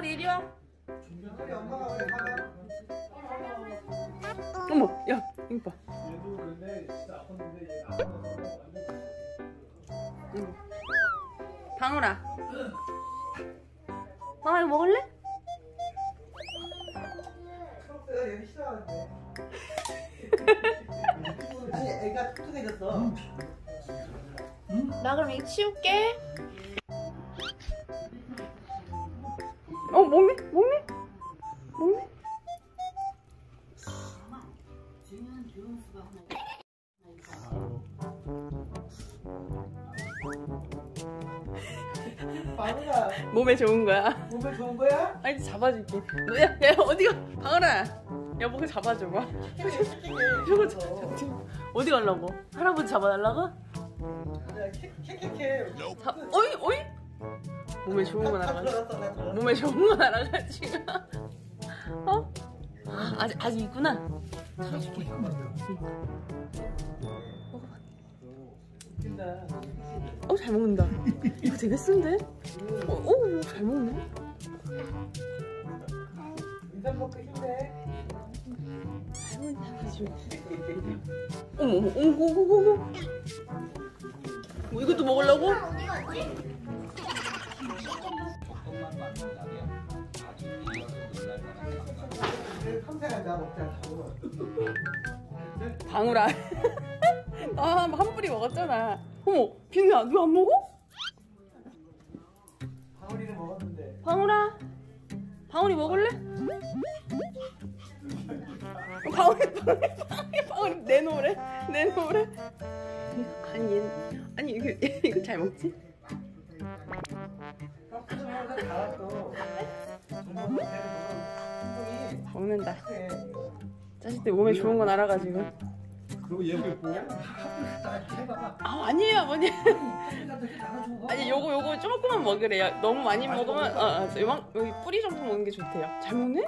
이리 와. 우리 왜 화나? 어머, 야, 이거 봐. 방울아. 방울 이거 먹을래? 아니 애가 뚱뚱해졌어 나 그럼 이거 치울게. 마누라 몸에 좋은 거야. 몸에 좋은 거야? 아니, 잡아줄게. 너, 야, 야, 어디가? 방울아. 여보, 그 잡아줘 봐. 잡, 어디 가려고? 할아버지 잡아달라고? 캐캐캐 잡, 어이, 어이? 몸에 좋은 거 들어갔어 몸에 좋은 거 날아가지. 어? 아, 아직, 아직 있구나. 웃긴다 어, 잘 먹는다. 이거 되게 쓴데? 어, 어, 잘 먹네. 인삼 먹고 힘내 할머니 사가지고. 어머, 어머, 어머, 어머, 어머, 어머. 뭐, 이것도 먹으려고? 방울아. 나한 한 뿌리 먹었잖아. 어머, 비누야, 너 안 먹어? 방울이는 먹었는데 방울아. 방울이 먹을래? 어, 방울이, 방울이, 방울이, 방울이 내놓으래. 내놓으래. 아니, 얘, 아니, 이거, 이거 잘 먹지? 먹는다. 자식들 몸에 좋은 건 알아가지고. 그리고 얘 뭐야? 하프를 해봐봐 아, 아니에요, 아버님. 하프를 나눠줘 아니, 요거, 요거 조금만 먹으래요. 너무 많이 먹으면, 어, 어, 요만, 여기 뿌리 정도 먹는 게 좋대요. 잘 먹네?